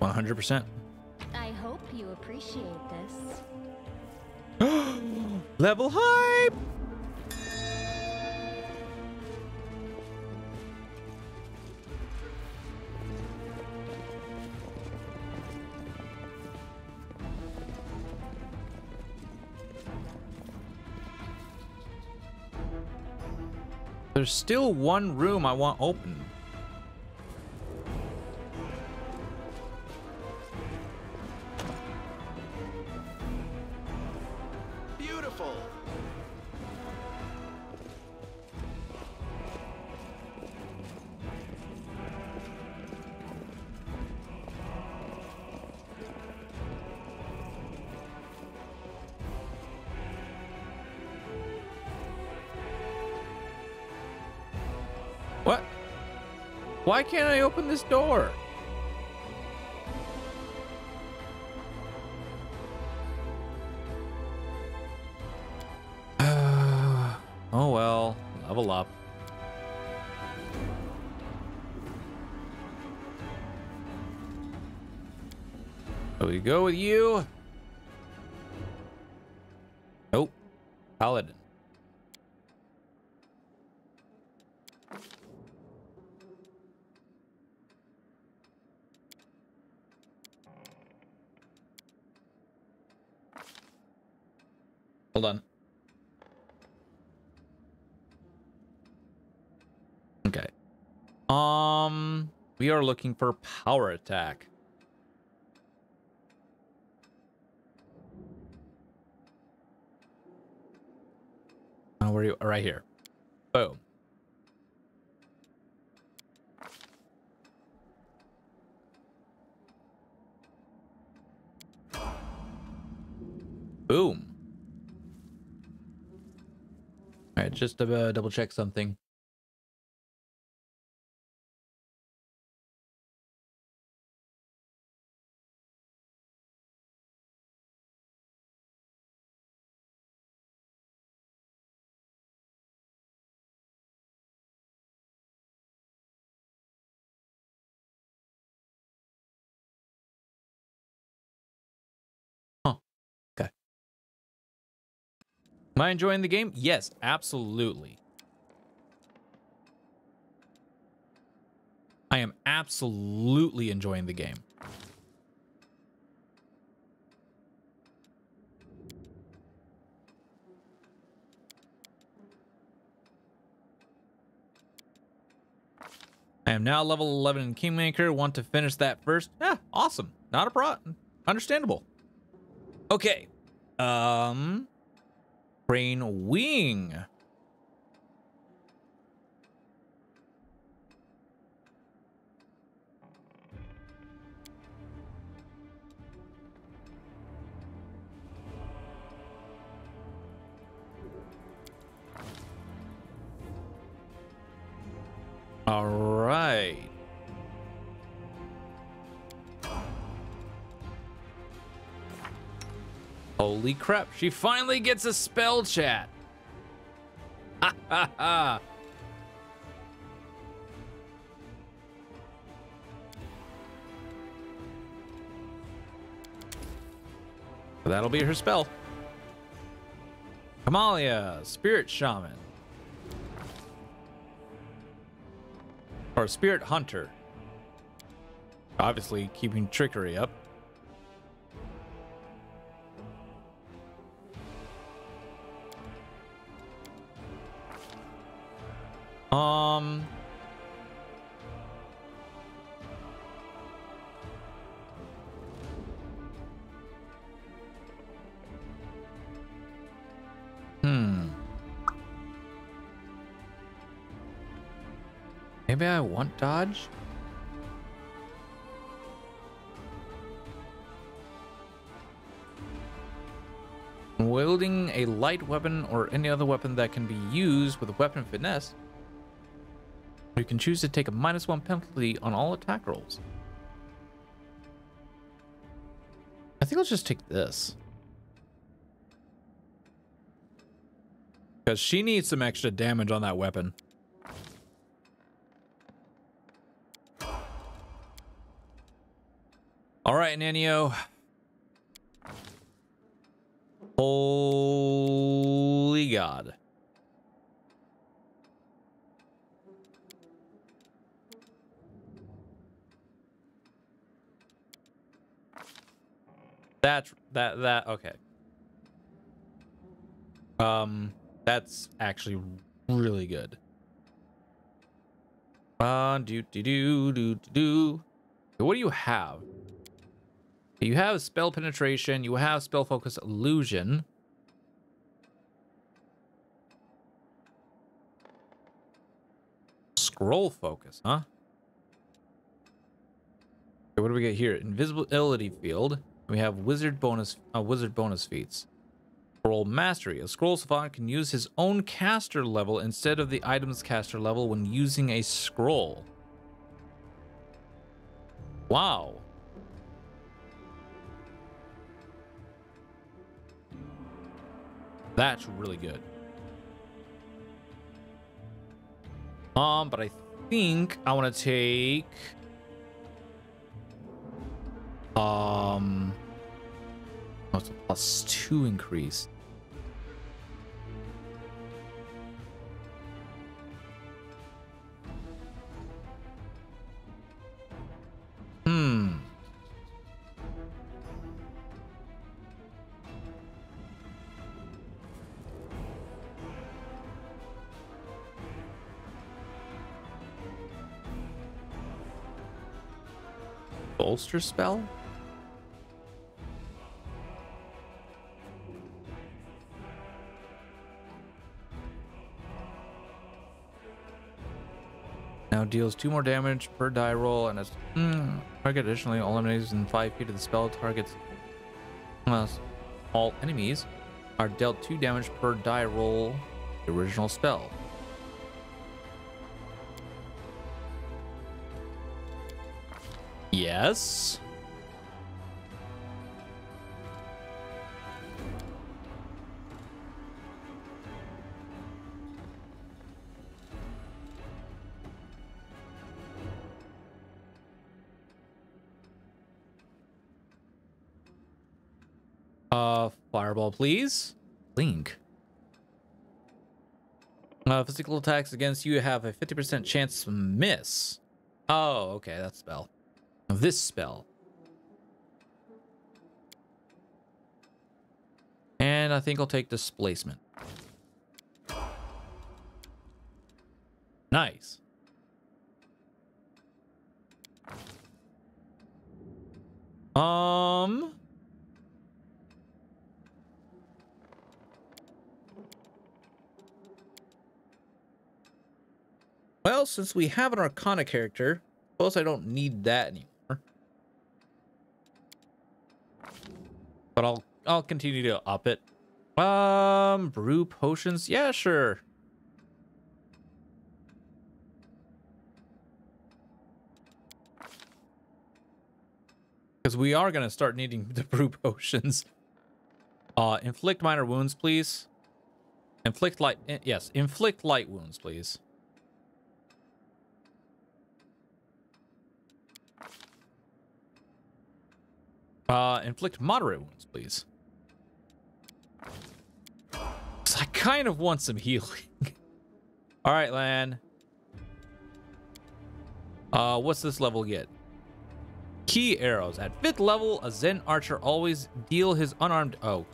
100%. I hope you appreciate this. Level hype! There's still one room I want open. Why can't I open this door? oh well, level up. So we go with you. Nope. Paladin. Hold on. Okay. Um, we are looking for power attack. Oh, where are you? Right here. Boom. Boom. All right, just to uh, double check something. Am I enjoying the game? Yes, absolutely. I am absolutely enjoying the game. I am now level 11 in Kingmaker. Want to finish that first? Yeah, awesome. Not a problem. Understandable. Okay. Um, Crane Wing. All right. Holy crap, she finally gets a spell chat. Ha ha ha. That'll be her spell. Camellia, Spirit Shaman. Or Spirit Hunter. Obviously, keeping trickery up. Um. Hmm. Maybe I want dodge? Wielding a light weapon or any other weapon that can be used with weapon finesse, you can choose to take a minus one penalty on all attack rolls. I think I'll just take this. Because she needs some extra damage on that weapon. Anio. Holy God. That's that that okay. Um that's actually really good. Uh do do do do do. What do you have? You have spell penetration, you have spell focus illusion. Scroll focus, huh? What do we get here? Invisibility field. We have wizard bonus uh, wizard bonus feats. Scroll mastery. A scroll savant can use his own caster level instead of the item's caster level when using a scroll. Wow. That's really good. Um, but I think I want to take um oh, a plus two increase. Hmm. Bolster spell? Now deals two more damage per die roll and as mm, target additionally eliminates in five feet of the spell targets unless all enemies are dealt two damage per die roll the original spell. Yes. Please. Link. Uh, physical attacks against you have a 50% chance to miss. Oh, okay, that spell. This spell. And I think I'll take displacement. Nice. Um... Well, since we have an Arcana character, I suppose I don't need that anymore. But I'll I'll continue to up it. Um, brew potions. Yeah, sure. Because we are gonna start needing to brew potions. Uh, inflict minor wounds, please. Inflict light. eh, Yes, inflict light wounds, please. Uh, inflict moderate wounds, please. I kind of want some healing. All right, Lann. Uh, what's this level get? Ki arrows. At fifth level, a Zen archer always deal his unarmed. Oh,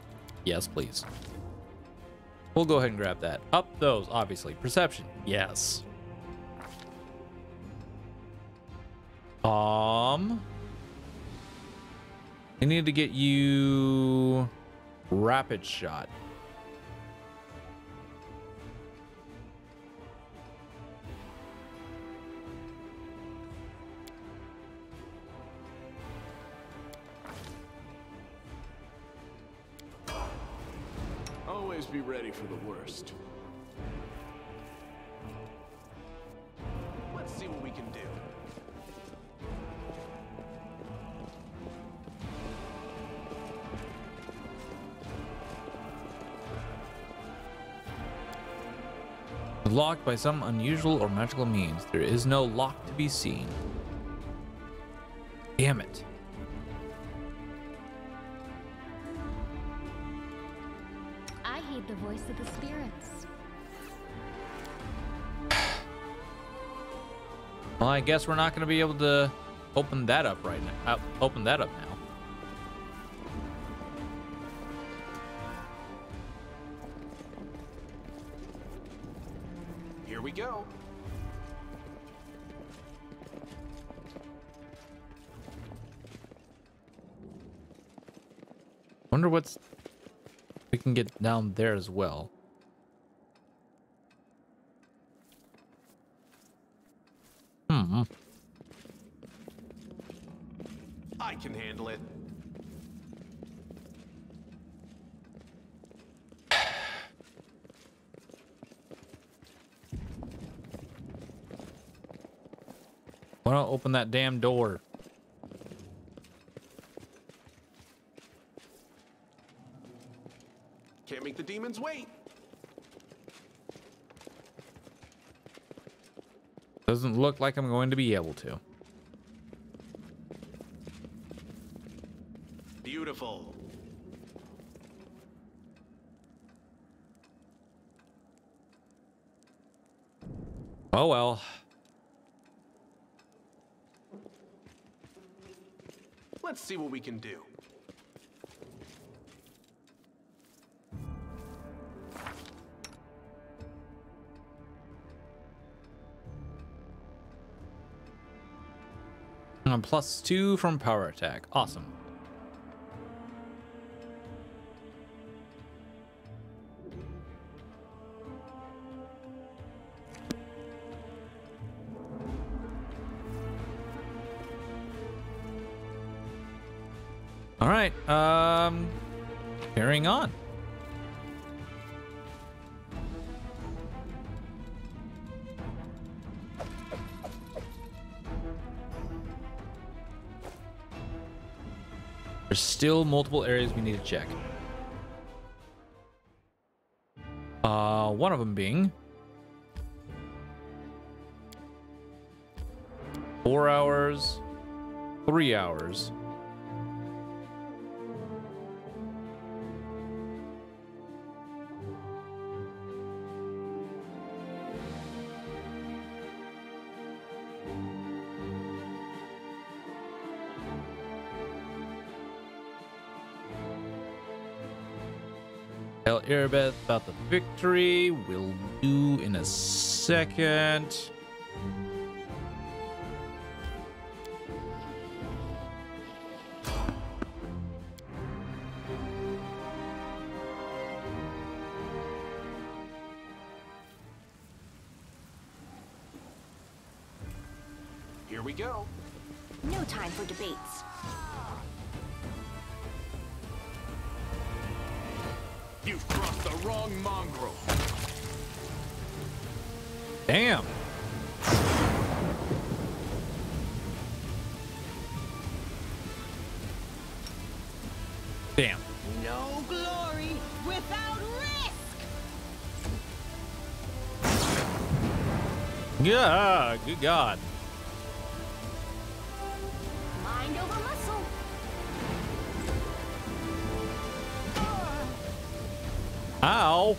yes, please. We'll go ahead and grab that. Up those, obviously. Perception. Yes. Um. I need to get you rapid shot. Always be ready for the worst. Locked by some unusual or magical means. There is no lock to be seen. Damn it. I heed the voice of the spirits. well, I guess we're not going to be able to open that up right now. Uh, open that up now. Wonder what's we can get down there as well. Hmm. I can handle it. Why don't open that damn door? Can't make the demons wait. Doesn't look like I'm going to be able to. Beautiful. Oh well. Let's see what we can do. Plus two from power attack. Awesome. All right. Um, carrying on. There's still multiple areas we need to check. Uh, one of them being four hours, three hours. Tell Irabeth about the victory. We'll do in a second. Yeah, good God. Mind over muscle. Ow.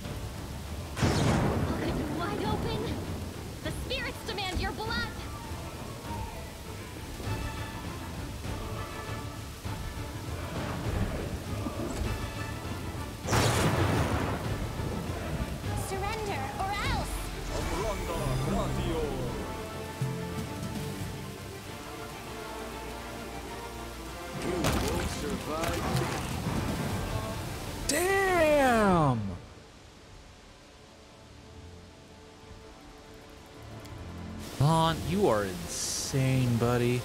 Buddy.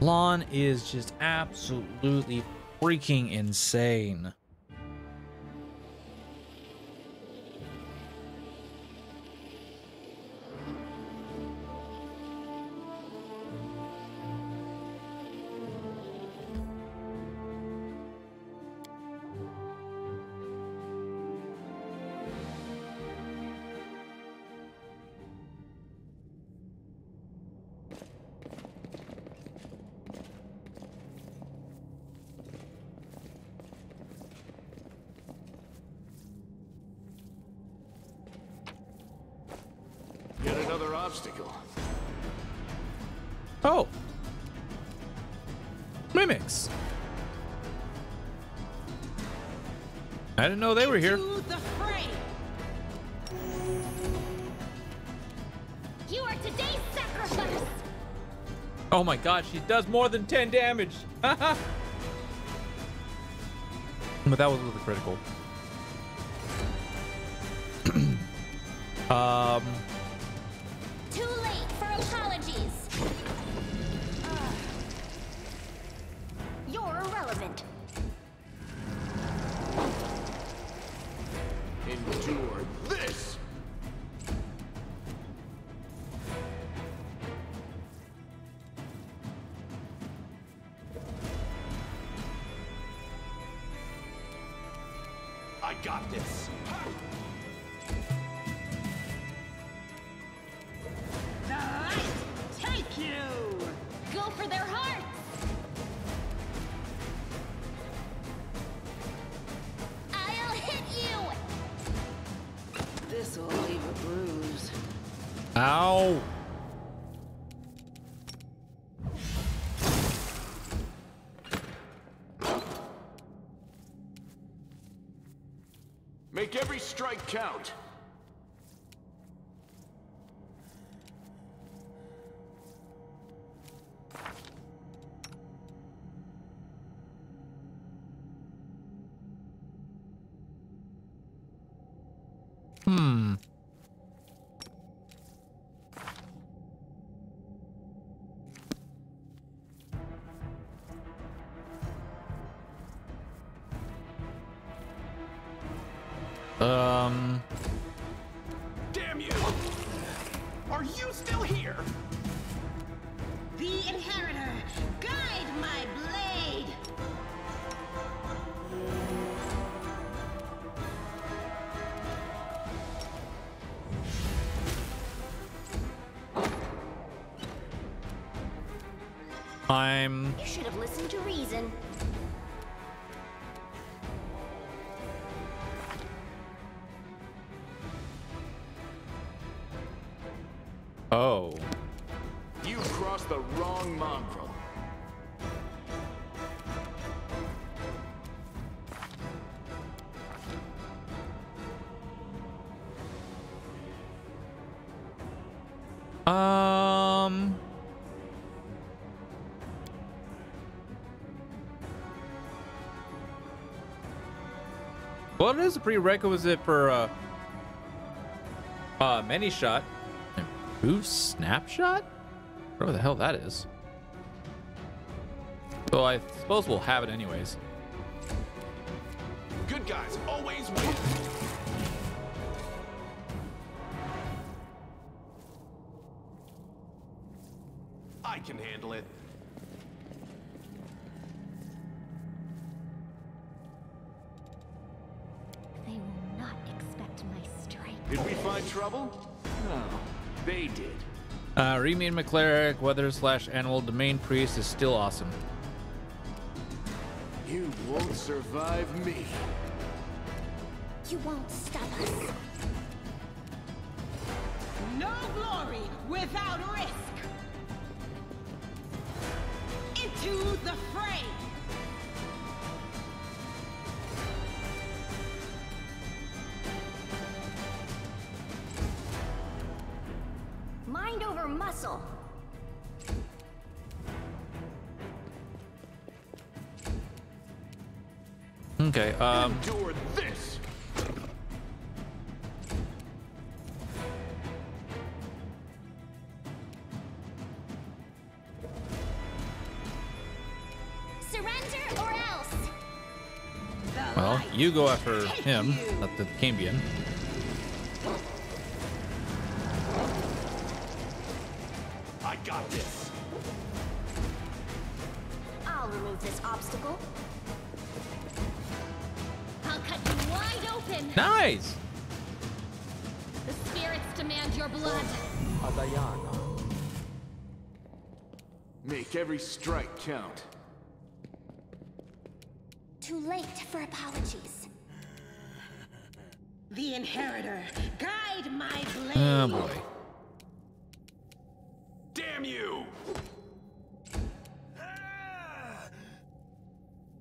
Lann is just absolutely freaking insane. Obstacle. Oh. Mimics. I didn't know they were here. The fray. You are today's sacrifice! Oh my god, she does more than 10 damage. but that was with a critical. um, Endure Make every strike count. I'm. You should have listened to reason. Oh. You crossed the wrong mongrel. Well, it is a prerequisite for uh, uh, many shot. Improve snapshot? Whatever the hell that is. So I suppose we'll have it anyways. Good guys always win. Did we find trouble? No, they did. Uh, Remain McCleric, Weather slash Animal Domain Priest is still awesome. You won't survive me. You won't stop us. No glory without risk. Into the fray. Muscle. Okay, um, Endure this. Surrender or else! Well, you go after him, you. not the Cambion. Got this. I'll remove this obstacle. I'll cut you wide open! Nice! The spirits demand your blood! Make every strike count. Too late for apologies. The Inheritor, guide my oh, blade. Oh boy. Damn you!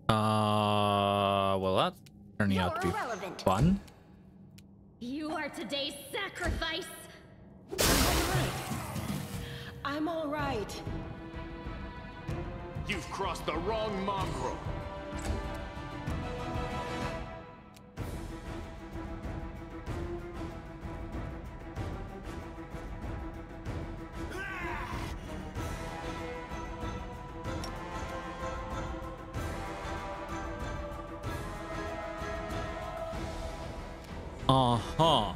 Uh, well, that's turning You're out to be irrelevant. fun. You are today's sacrifice. I'm all right. You've crossed the wrong mongrel. Uh huh.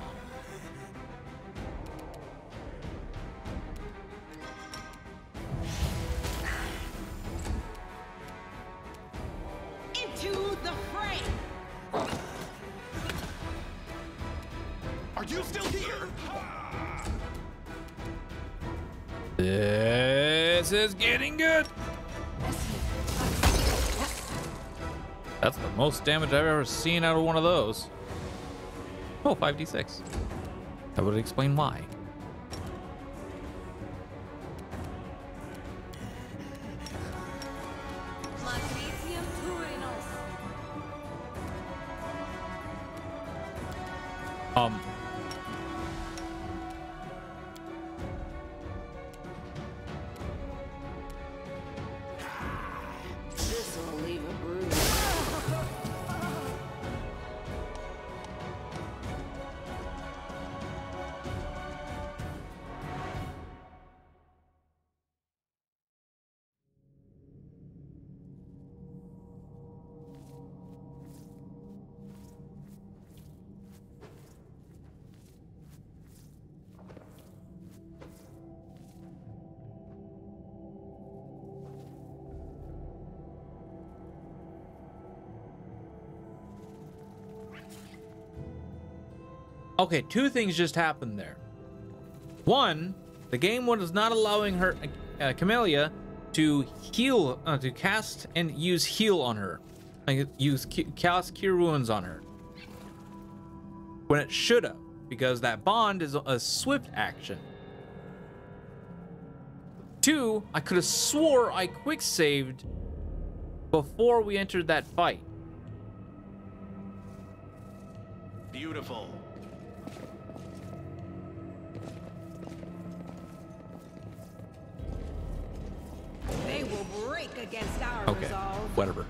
Into the fray. Are you still here? This is getting good. That's the most damage I've ever seen out of one of those. Oh, 5d6. That would explain why. Um, okay, two things just happened there. One, the game was not allowing her, uh, Camellia, to heal, uh, to cast and use heal on her, like use cast cure wounds on her. When it should have, because that bond is a, a swift action. Two, I could have swore I quick saved before we entered that fight. Beautiful. Okay, resolve. whatever.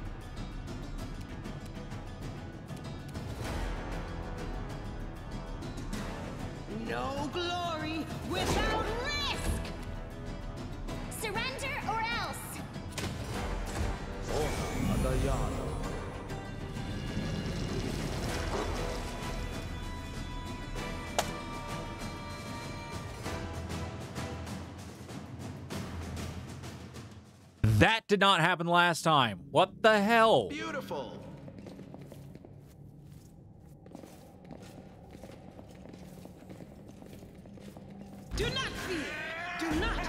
Did not happen last time. What the hell? Beautiful. Do not fear. Do not.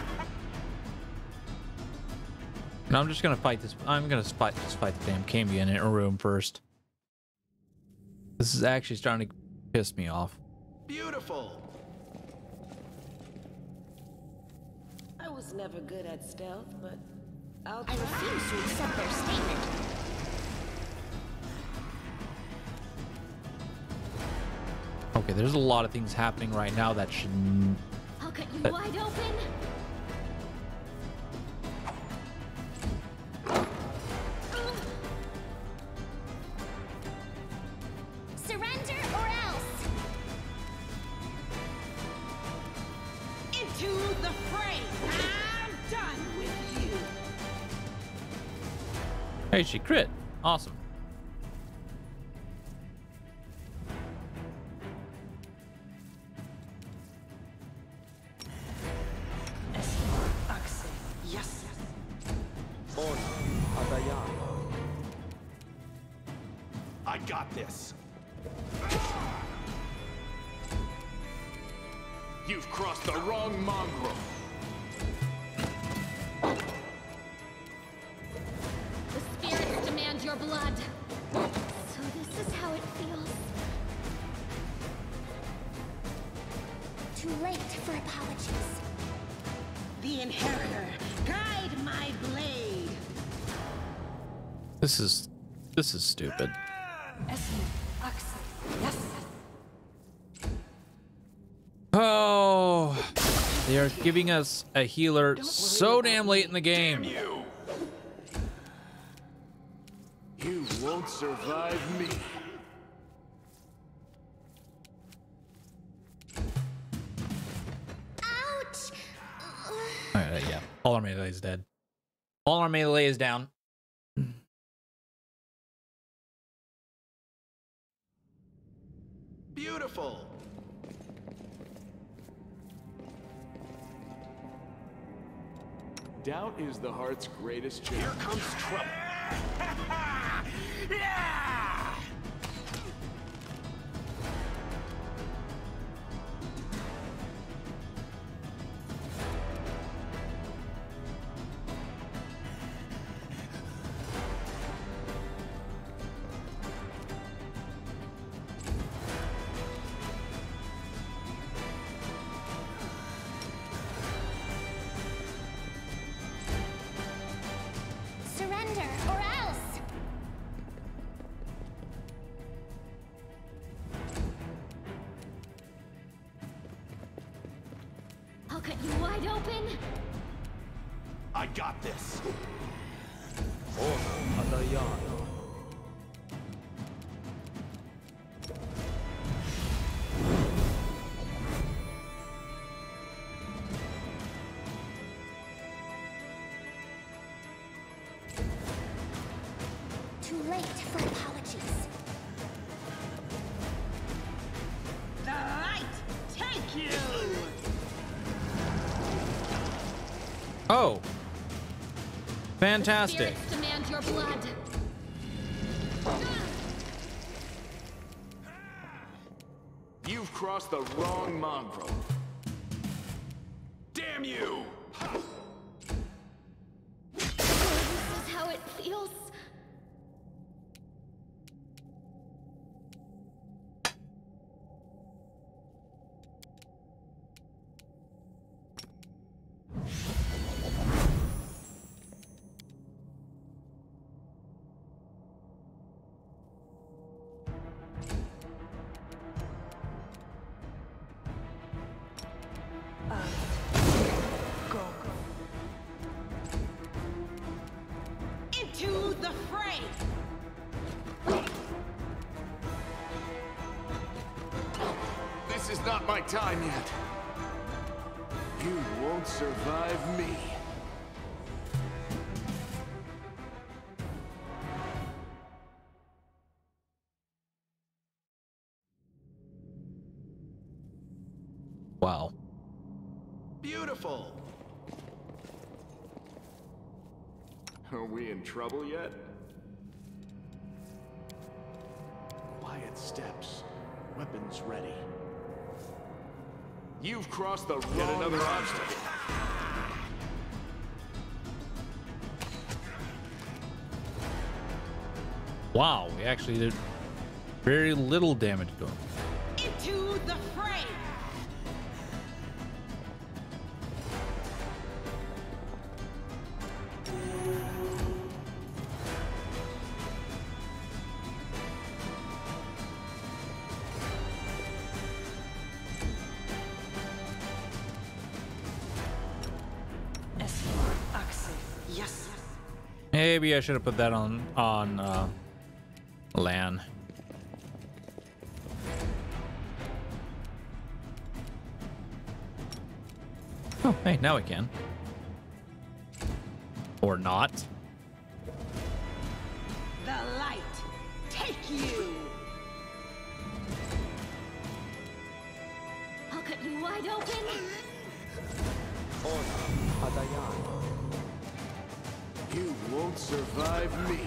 No, I'm just gonna fight this. I'm gonna fight just fight the damn Cambion in a room first. This is actually starting to piss me off. Beautiful. I was never good at stealth, but I'll I refuse to accept their statement. Okay, there's a lot of things happening right now that should. I'll cut you But- wide open. She crit. Awesome. I got this. You've crossed the wrong mongrel. This is this is stupid. Oh, they are giving us a healer so damn late in the game. You! You won't survive me. Ouch! All right, yeah, all our melee is dead. All our melee is down. Doubt is the heart's greatest challenge. Here comes trouble. Surrender, cut you wide open! I got this. Too fantastic! Spirits demand your blood. You've crossed the wrong mongrel. This not my time yet. You won't survive me. Wow. Beautiful! Are we in trouble yet? Quiet steps. Weapons ready. You've crossed the wrong another obstacle. Wow, we actually did very little damage to him. Maybe I should have put that on on uh, Lann. Oh, hey, now we can. Or not. The light take you. I'll cut you wide open. You won't survive me.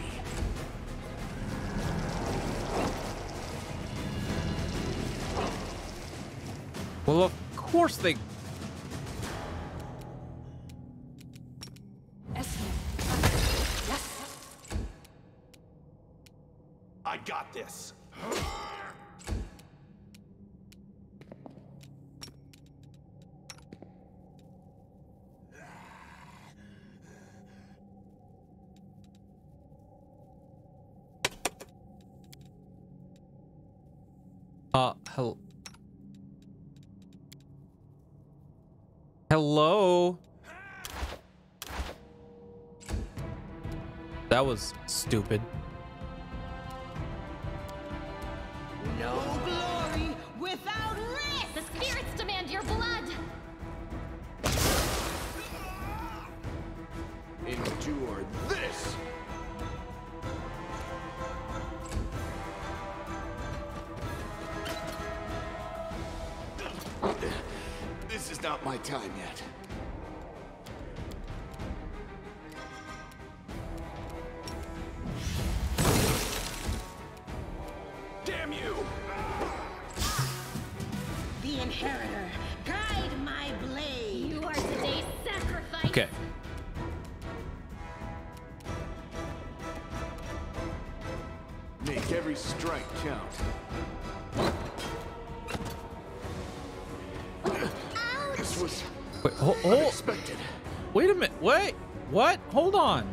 Well, of course they. Hello? That was stupid. No glory without risk! The spirits demand your blood! My time yet. Hold on.